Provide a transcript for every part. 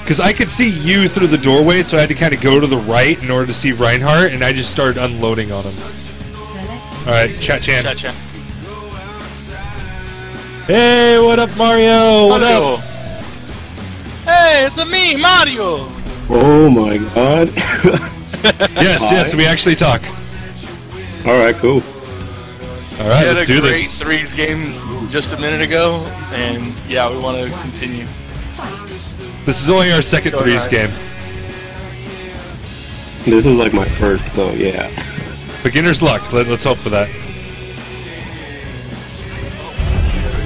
Because I could see you through the doorway, so I had to kind of go to the right in order to see Reinhardt, and I just started unloading on him. Alright, Chat Chan. Chat chat. Hey, what up, Mario? What Mario. up? Hey, it's a me, Mario. Oh my god. Yes, yes, we actually talk. Alright, cool. Alright, we had let's a do great this. threes game just a minute ago, and yeah, we want to continue. This is only our second Go threes ahead. game. This is like my first, so yeah. Beginner's luck. Let, let's hope for that.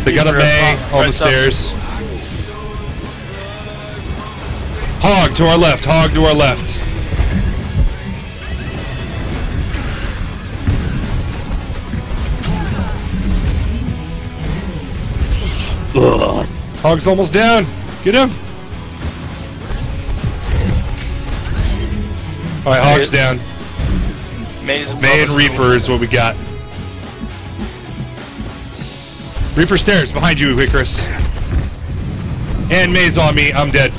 They got a Keeper Mei on the stairs. Hog to our left. Hog to our left. Ugh. Hog's almost down. Get him. All right, Hog's down. Mei and. Reaper is what we got. Reaper stairs behind you, Ikaruss. And Mei's on me. I'm dead.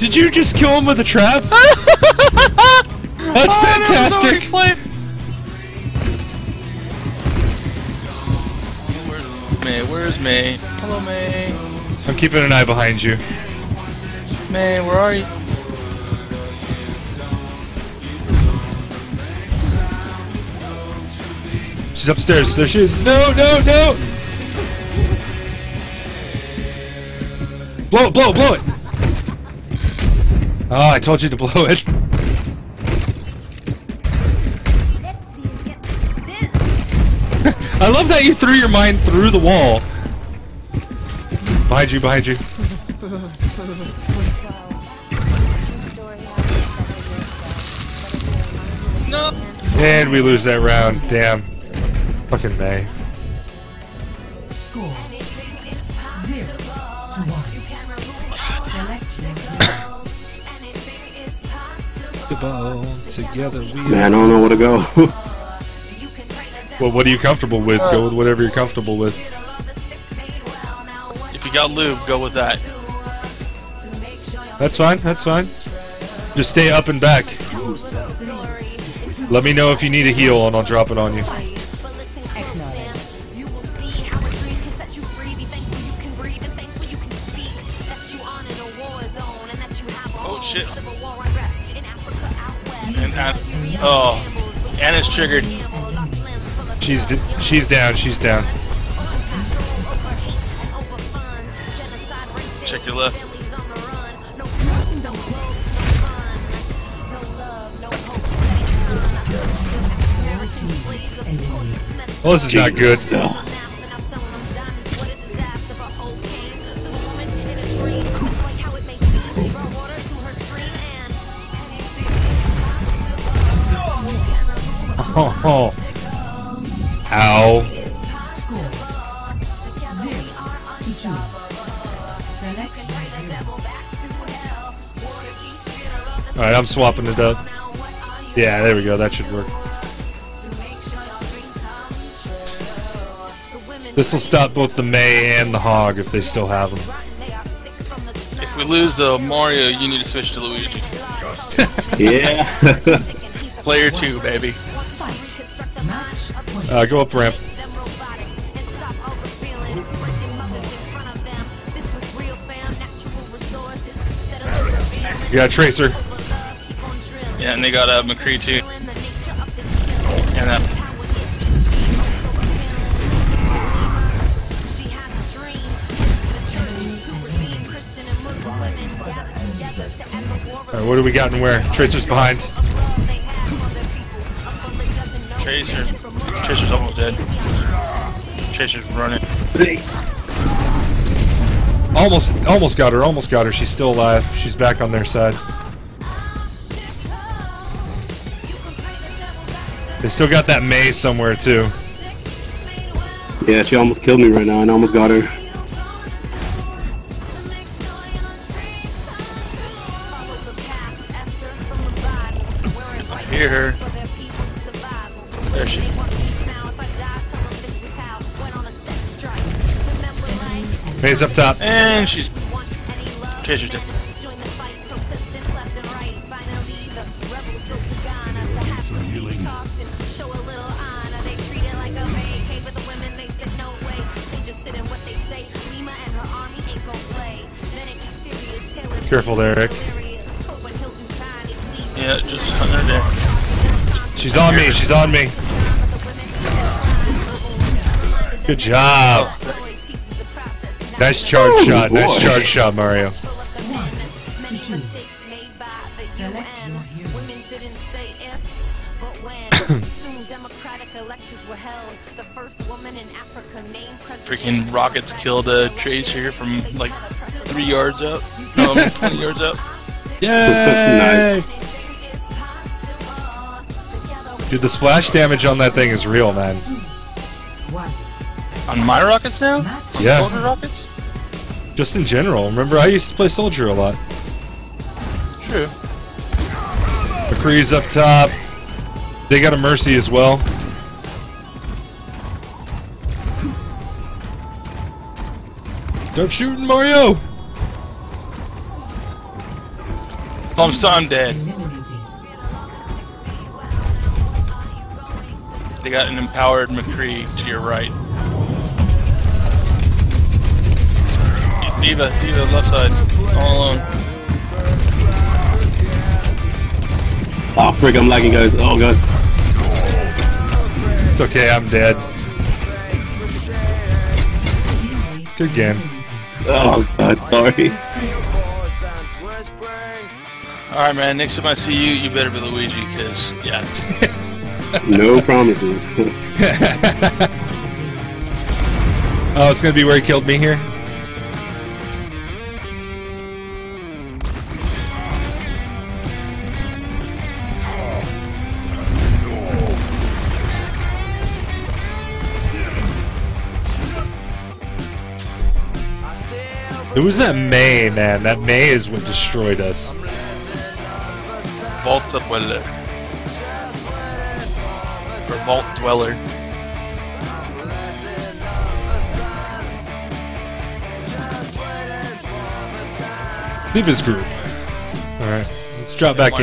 Did you just kill him with a trap? That's oh, fantastic. Where's Mei? Where's Mei? Hello, Mei. I'm keeping an eye behind you. Mei, where are you? She's upstairs. There she is. No, no, no! Blow it, blow it, blow it! Oh, I told you to blow it. I love that you threw your mind through the wall. Behind you, behind you. No. And we lose that round. Damn. Fucking Mei. Score zero to one. Select Together we. Man, I don't know where to go. Well, what are you comfortable with? Go with whatever you're comfortable with. If you got lube, go with that. That's fine. That's fine. Just stay up and back. Let me know if you need a heal, and I'll drop it on you. Oh shit. And oh, Ana's triggered. She's d- she's down. She's down. Check your left. Well, this is not good. No. Oh. Ow. score zero to two. Select All right, I'm swapping it up. Yeah, there we go. That should work. This will stop both the Mei and the Hog if they still have them. If we lose the Mario, you need to switch to Luigi. Yeah. Player two, baby. Fight. Match point. Uh, go up ramp. You got a Tracer. Yeah, and they got uh, McCree too. And uh, right, what do we got and where? Tracer's behind. Tracer. Tracer's almost dead. Tracer's running. Almost, almost got her. Almost got her. She's still alive. She's back on their side. They still got that Mei somewhere too. yeah, she almost killed me right now, and I almost got her. I hear her. Mei's up top. And she's Tracer's dead. Careful there, Eric. Yeah, just hunting her there. She's on me. She's on me. Good job. Nice charge Ooh, shot. Nice charge shot, Mario. Select your hero. Women didn't say if, but when. Soon democratic elections were held. The first woman in Africa named president. Freaking rockets killed a Tracer from like three yards out. No, I 20 yards up. Yay! Anything is possible. Together Dude, the splash damage on that thing is real, man. One. On my rockets now? Match. Yeah. Soldier rockets? Just in general. Remember, I used to play Soldier a lot. True. McCree's up top. They got a Mercy as well. Start shooting, Mario! I'm I'm dead. They got an empowered McCree to your right. D.Va, D.Va, left side, all alone. Oh, frick, I'm lagging, guys. Oh, God. It's okay, I'm dead. Good game. Oh, God, sorry. All right, man. Next time I see you, you better be Luigi, cause yeah. No promises. Oh, it's gonna be where he killed me here? It was that Mei, man. That Mei is what destroyed us. Vault Dweller. Or Vault Dweller. Leave his group. Alright, let's drop back in.